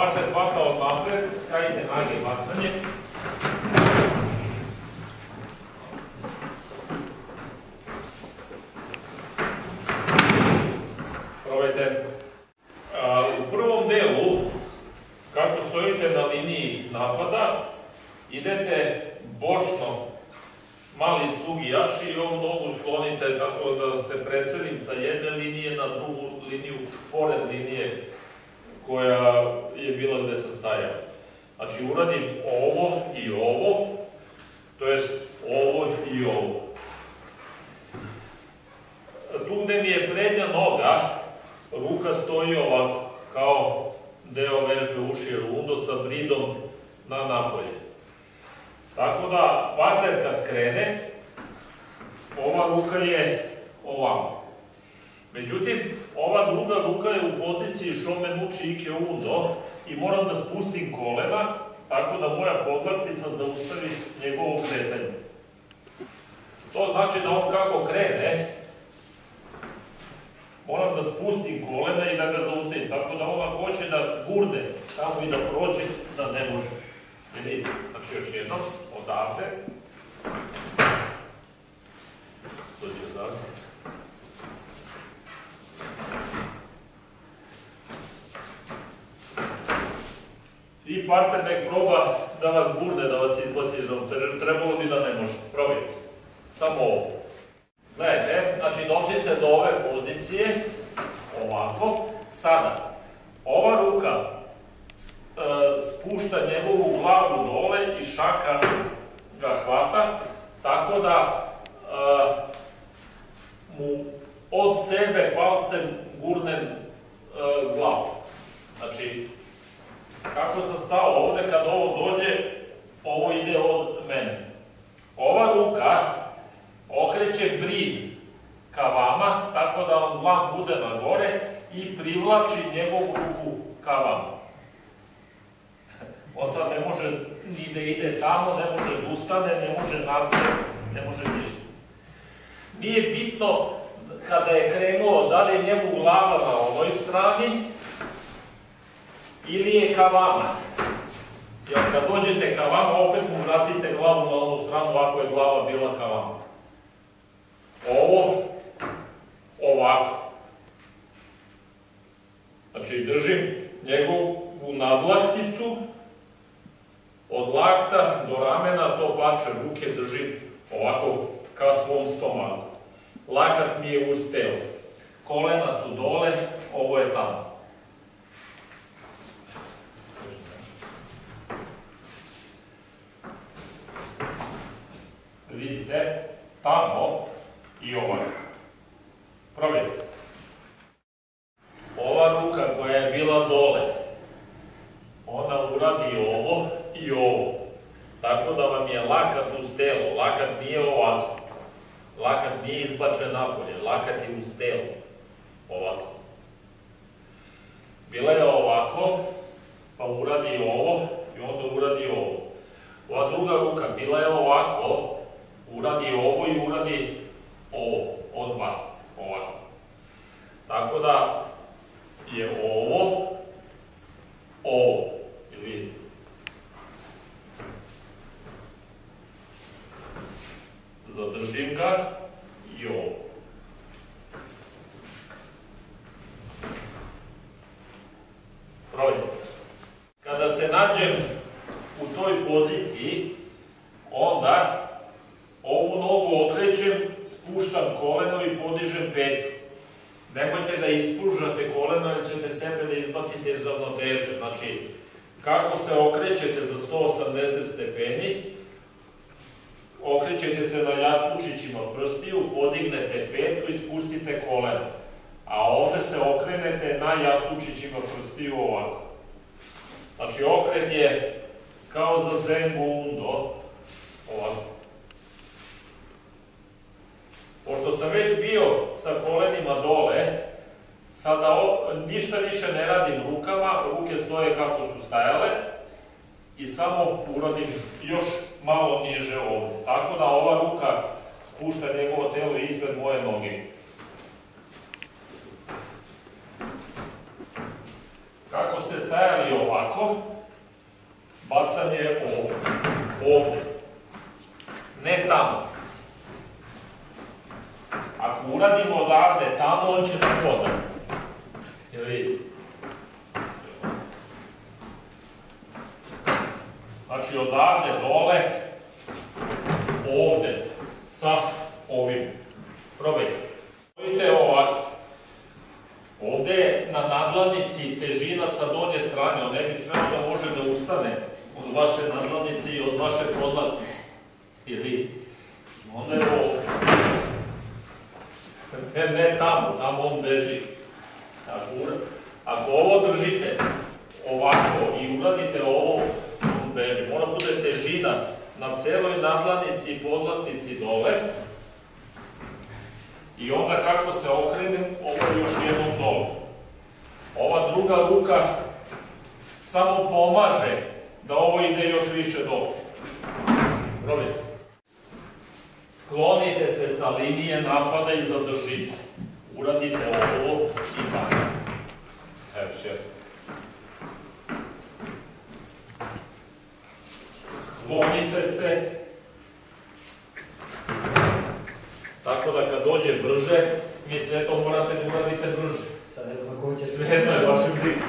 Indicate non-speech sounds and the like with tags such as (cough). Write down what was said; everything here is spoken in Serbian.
Parter hvata od napred, kajite nage bacanje. Probajte. A, u prvom delu, kako stojite na liniji napada, idete bočno mali cugi jaši i ovu nogu sklonite tako da se preselim sa jedne linije na drugu liniju, pored linije koja je bila gde sam stajao. Znači uradim ovo i ovo, to jest ovo i ovo. Tu gde mi je prednja noga, ruka stoji ovako, kao deo vežbe uši rundo sa bridom na napolje. Tako da, partner kad krene, ova ruka je ovamo. Međutim, ova druga ruka je u poziciji što me muči ike undo i moram da spustim kolena, tako da moja podvrtica zaustavi njegovo kretanje. To znači da on kako krene, moram da spustim kolena i da ga zaustavim, tako da on ako hoće da gurne tamo i da prođe, da ne može. Vidite, znači još jednom, odavde, dođe odavde, I partner nek proba da vas gurne, da vas izbaci iz dom. Trebalo bi da ne može. Probajte. Samo ovo. Gledajte, znači došli ste do ove pozicije, ovako. Sada, ova ruka e, spušta njegovu glavu dole i šaka ga hvata, tako da e, mu od sebe palcem gurnem e, glavu. Kako sam stao ovde, kad ovo dođe, ovo ide od mene. Ova ruka okreće brid ka vama, tako da on vam bude na gore i privlači njegovu ruku ka vama. (laughs) On sad ne može ni da ide tamo, ne može da ustane, ne može napred, ne može ništa. Nije bitno kada je krenuo da li je njemu glava na ovoj strani ili je ka vama. Jer kad dođete ka vama, opet mu vratite glavu na onu stranu ako je glava bila ka vama. Ovo, ovako. Znači, držim njegovu nadlakticu, od lakta do ramena, to pače ruke držim ovako ka svom stomaku. Lakat mi je uz telo. Kolena su dole, ovo je tamo. Vidite, tamo i ovako. Probajte. Ova ruka koja je bila dole, ona uradi ovo i ovo. Tako da vam je lakat uz telo. Lakat nije ovako. Lakat nije izbačen napolje. Lakat je uz telo. Ovako. Bila je ovako, pa uradi ovo i onda uradi ovo. Ova druga ruka bila je ovako, uradi ovo i uradi ovo od vas. Ovako. Tako da je ovo, ovo. Ili vidite? Zadržim ga i ovo. Probajte. Kada se nađem u toj poziciji, onda ovu nogu okrećem, spuštam koleno i podižem petu. Nemojte da ispružate koleno jer ćete sebe da izbacite iz ravnoteže. Znači, kako se okrećete za 180 stepeni, okrećete se na jastučićima prstiju, podignete petu i spustite koleno. A ovde se okrenete na jastučićima prstiju ovako. Znači, okret je kao za zengu undo, ovako. Pošto sam već bio sa kolenima dole, sada o, ništa više ne radim rukama, ruke stoje kako su stajale i samo uradim još malo niže ovde. Tako da ova ruka spušta njegovo telo ispred moje noge. Kako ste stajali ovako, bacanje ovdje, ovdje, ne tamo. Ako uradimo odavde tamo, on će da hoda. Jel vidite? Znači odavde dole, ovde, sa ovim. Probajte. Vidite ovako. Ovde je na nadladnici težina sa donje strane, on ne bi smelo da može da ustane od vaše nadladnice i od vaše podlatnice. Ili, onda je ovo. Ne, ne tamo, tamo on beži. Ako, ura- ako ovo držite ovako i uradite ovo, on beži. Mora bude težina na celoj nadladnici i podlatnici dole. I onda kako se okrenem, ovo je još jednom dole. Ova druga ruka samo pomaže da ovo ide još više dole. Probajte. Sklonite se sa linije napada i zadržite. Uradite ovo i tako. Evo še. Sklonite se. Tako da kad dođe brže, vi sve to morate da uradite brže. Sad ne znam ko će Sve jedno je vaše briga.